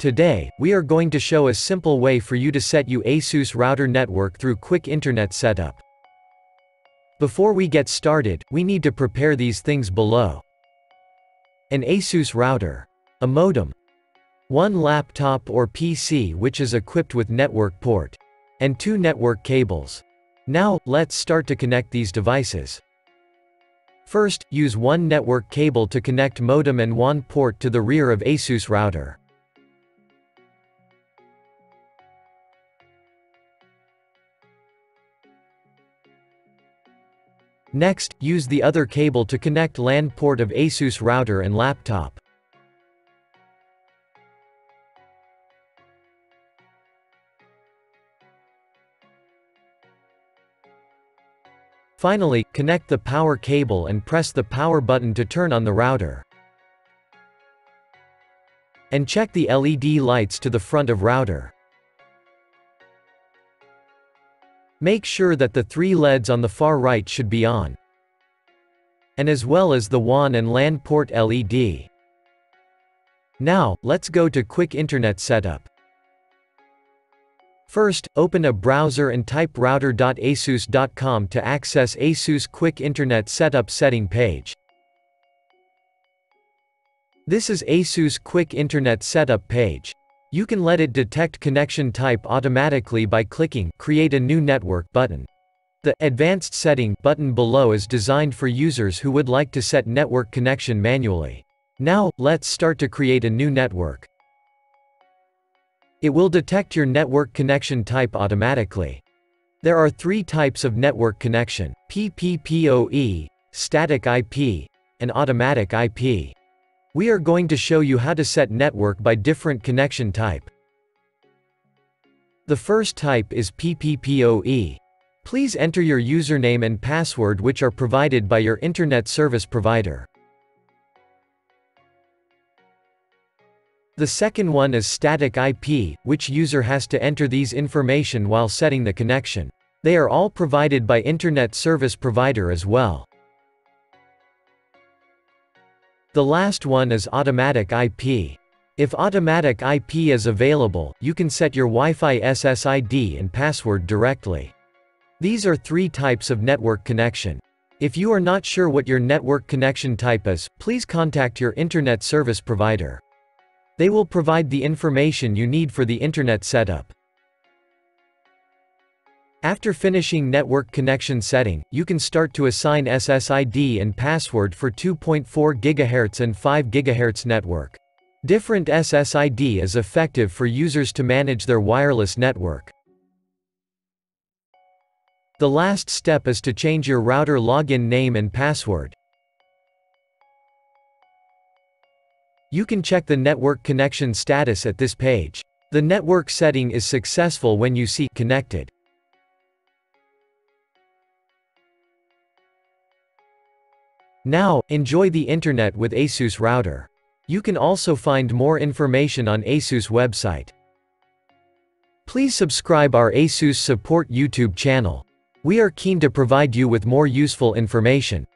Today, we are going to show a simple way for you to set you ASUS router network through quick internet setup. Before we get started, we need to prepare these things below. An ASUS router. A modem. One laptop or PC which is equipped with network port. And two network cables. Now, let's start to connect these devices. First, use one network cable to connect modem and WAN port to the rear of ASUS router. Next, use the other cable to connect LAN port of ASUS router and laptop. Finally, connect the power cable and press the power button to turn on the router. And check the LED lights to the front of router. Make sure that the three LEDs on the far right should be on. And as well as the WAN and LAN port LED. Now, let's go to Quick Internet Setup. First, open a browser and type router.asus.com to access ASUS Quick Internet Setup setting page. This is ASUS Quick Internet Setup page. You can let it detect connection type automatically by clicking Create a new network button. The Advanced Setting button below is designed for users who would like to set network connection manually. Now, let's start to create a new network. It will detect your network connection type automatically. There are three types of network connection, PPPoE, static IP, and automatic IP. We are going to show you how to set network by different connection type. The first type is PPPoE. Please enter your username and password which are provided by your internet service provider. The second one is static IP, which user has to enter these information while setting the connection. They are all provided by internet service provider as well. The last one is automatic IP. If automatic IP is available, you can set your Wi-Fi SSID and password directly. These are three types of network connection. If you are not sure what your network connection type is, please contact your internet service provider. They will provide the information you need for the internet setup. After finishing network connection setting, you can start to assign SSID and password for 2.4 GHz and 5 GHz network. Different SSID is effective for users to manage their wireless network. The last step is to change your router login name and password. You can check the network connection status at this page. The network setting is successful when you see connected. Now, enjoy the internet with ASUS router. You can also find more information on ASUS website. Please subscribe our ASUS support YouTube channel. We are keen to provide you with more useful information.